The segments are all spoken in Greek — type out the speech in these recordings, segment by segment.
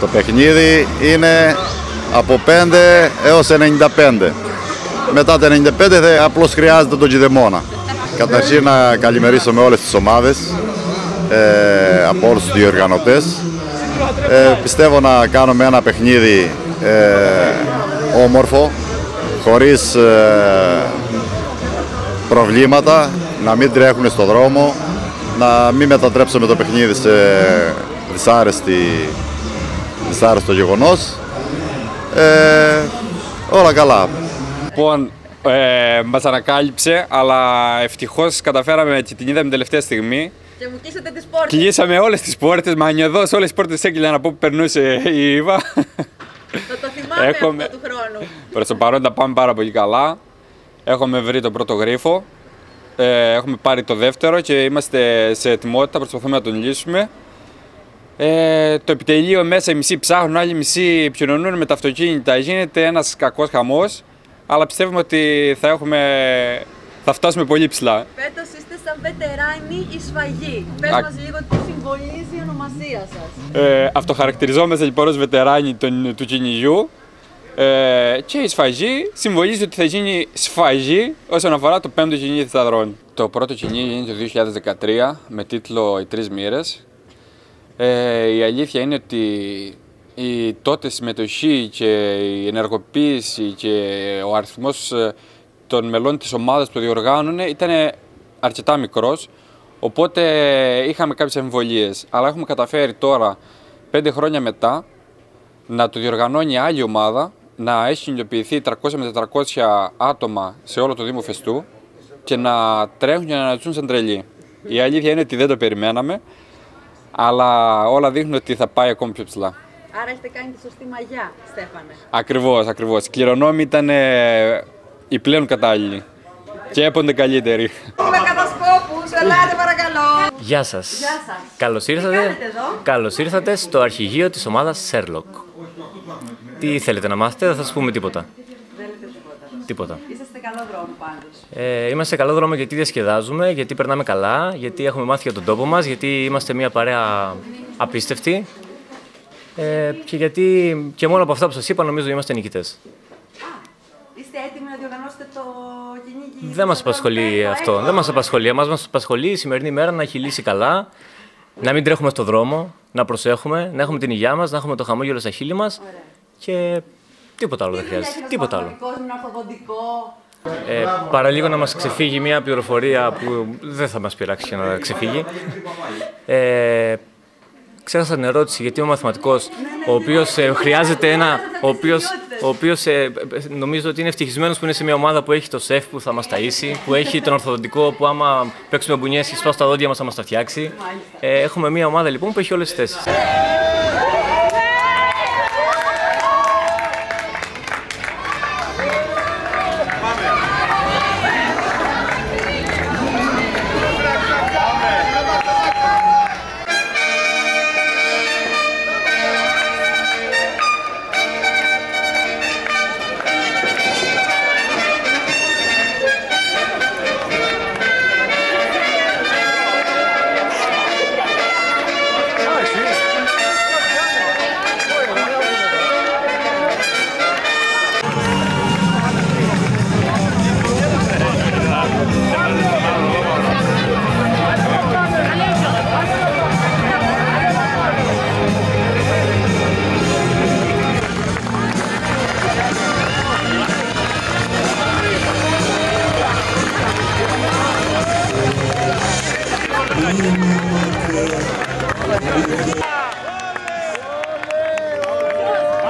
Το παιχνίδι είναι από 5 έως 95. Μετά τα 95 θα απλώς χρειάζεται τον κηδεμόνα. Καταρχήν να καλημερίσω με όλες τις ομάδες ε, από όλους τους διοργανωτές. Ε, πιστεύω να κάνουμε ένα παιχνίδι ε, όμορφο, χωρίς ε, προβλήματα, να μην τρέχουν στο δρόμο, να μην μετατρέψουμε το παιχνίδι σε δυσάρεστη, δυσάρεστο γεγονός. Ε, όλα καλά. Λοιπόν, ε, μας ανακάλυψε, αλλά ευτυχώς καταφέραμε και την είδαμε τελευταία στιγμή. Και μου κλείσατε τις πόρτες. Κλείσαμε όλες τις πόρτες, μανιωδώς όλες τις πόρτες έκλειναν από που περνούσε η Ήβα. Θα το θυμάμαι Έχουμε- αυτό του χρόνου. Προς το παρόν τα πάμε πάρα πολύ καλά. Έχουμε βρει τον πρώτο γρίφο. Ε, έχουμε πάρει το δεύτερο και είμαστε σε ετοιμότητα, προσπαθούμε να τον λύσουμε. Ε, το επιτελείο μέσα, οι μισοί ψάχνουν, άλλοι μισοί επικοινωνούν με τα αυτοκίνητα. Γίνεται ένας κακός χαμός, αλλά πιστεύουμε ότι θα, έχουμε, θα φτάσουμε πολύ ψηλά. Φέτος είστε σαν βετεράνοι η σφαγή. Πες Α- μας λίγο τι συμβολίζει η ονομασία σας. Ε, αυτοχαρακτηριζόμαστε λοιπόν ως βετεράνοι των- του κυνηγιού ε, και η σφαγή συμβολίζει ότι θα γίνει σφαγή όσον αφορά το πέμπτο κυνήγι θησαυρών. Το πρώτο κυνήγι είναι το 2013 με τίτλο «Οι τρεις μοίρες». Ε, η αλήθεια είναι ότι η τότε συμμετοχή και η ενεργοποίηση και ο αριθμός ε, των μελών της ομάδας που το διοργάνωνε ήταν αρκετά μικρός, οπότε είχαμε κάποιες αμφιβολίες. Αλλά έχουμε καταφέρει τώρα, πέντε χρόνια μετά, να το διοργανώνει άλλη ομάδα, να έχει κινητοποιηθεί 300 με 400 άτομα σε όλο το Δήμο Φεστού και να τρέχουν και να αναζητούν σαν τρελοί. Η αλήθεια είναι ότι δεν το περιμέναμε, αλλά όλα δείχνουν ότι θα πάει ακόμη πιο ψηλά. Άρα έχετε κάνει τη σωστή μαγιά, Στέφανε. Ακριβώς, ακριβώς. Οι κληρονόμοι ήταν ε, οι πλέον κατάλληλοι και έπονται καλύτεροι. Έχουμε κατασκόπους, ελάτε παρακαλώ. Γεια σας. Γεια σας. Καλώς ήρθατε. κάνετε εδώ; Καλώς ήρθατε στο αρχηγείο της ομάδας Sherlock. Τι θέλετε να μάθετε, δεν θα σας πούμε τίποτα. Δεν λέτε τίποτα. Τίποτα. Είστε σε καλό δρόμο πάντως. Ε, είμαστε σε καλό δρόμο γιατί διασκεδάζουμε, γιατί περνάμε καλά, γιατί έχουμε μάθει για τον τόπο μας, γιατί είμαστε μια παρέα απίστευτη ε, και γιατί και μόνο από αυτά που σας είπα νομίζω είμαστε νικητές. Είστε έτοιμοι να διοργανώσετε το κυνήγι. Δεν μας το απασχολεί πέμπτο αυτό. έτος; Δεν μας απασχολεί. Εμάς μας απασχολεί η σημερινή μέρα να έχει λύσει καλά, να μην τρέχουμε στο δρόμο, να προσέχουμε, να έχουμε την υγειά μας, να έχουμε το χαμόγελο στα χείλη μας Ωραία. και τίποτα άλλο δεν Τι χρειάζεται. δουλειά Τίποτα έχει άλλο. ένας μαθηματικός με ένα ορθοδοντικό. Ε, παραλίγο να μας ξεφύγει μια πληροφορία που δεν θα μας πειράξει και να ξεφύγει. Ε, ξέχασα την ερώτηση γιατί είμαι μαθηματικός, ο οποίος ε, χρειάζεται ένα... Ο οποίος, ο οποίος ε, ε, νομίζω ότι είναι ευτυχισμένος που είναι σε μια ομάδα που έχει το σεφ που θα μας ταΐσει, που έχει τον ορθοδοντικό που άμα παίξουμε μπουνιές και σπάσουμε τα δόντια μας θα μας τα φτιάξει. Ε, έχουμε μια ομάδα λοιπόν που έχει όλες τις θέσεις.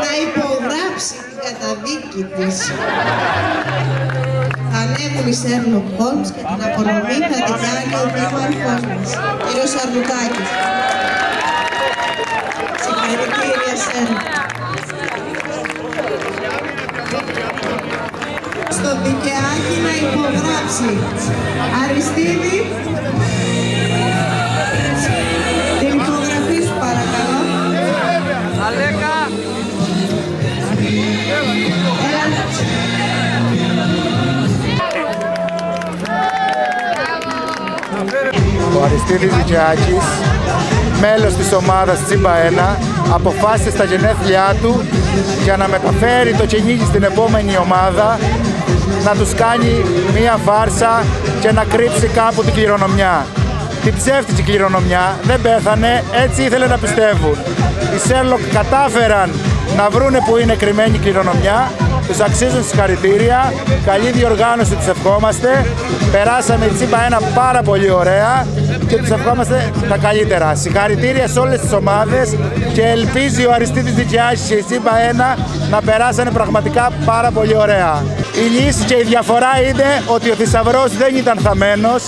Να υπογράψει την καταδίκη της. Θα ανέβουν οι Σέρλοκ Χόλμς και την απονομή θα την κάνει ο δήμαρχός μας, κύριος Αρνουτάκης. Συγχαρητήρια Σέρλοκ. Στο δικαιάκι να υπογράψει. Αριστίδη, Αριστίδης Δικαιάκης μέλος της ομάδας Τσίμπα 1 αποφάσισε στα γενέθλιά του για να μεταφέρει το κυνήγι στην επόμενη ομάδα να τους κάνει μία φάρσα και να κρύψει κάπου την κληρονομιά. Την ψεύτικη κληρονομιά δεν πέθανε, έτσι ήθελε να πιστεύουν. Οι Σέρλοκ κατάφεραν να βρούνε που είναι κρυμμένη η κληρονομιά τους αξίζουν συγχαρητήρια. Καλή διοργάνωση τους ευχόμαστε. Περάσαμε η Τσίπα ένα πάρα πολύ ωραία και τους ευχόμαστε τα καλύτερα. Συγχαρητήρια σε όλες τις ομάδες και ελπίζει ο Αριστίδης Δικιάσης και η Τσίπα 1 να περάσανε πραγματικά πάρα πολύ ωραία. Η λύση και η διαφορά είναι ότι ο θησαυρός δεν ήταν θαμένος,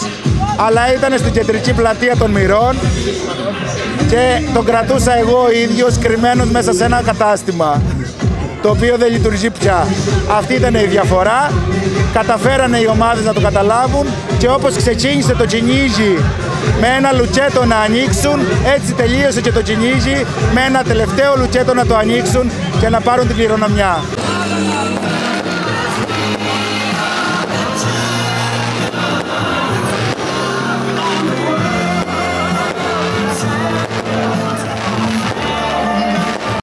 αλλά ήταν στην κεντρική πλατεία των Μυρών και τον κρατούσα εγώ ο ίδιος κρυμμένος μέσα σε ένα κατάστημα το οποίο δεν λειτουργεί πια. Αυτή ήταν η διαφορά. Καταφέρανε οι ομάδες να το καταλάβουν και όπως ξεκίνησε το κυνήγι με ένα λουτσέτο να ανοίξουν, έτσι τελείωσε και το κυνήγι με ένα τελευταίο λουτσέτο να το ανοίξουν και να πάρουν την κληρονομιά.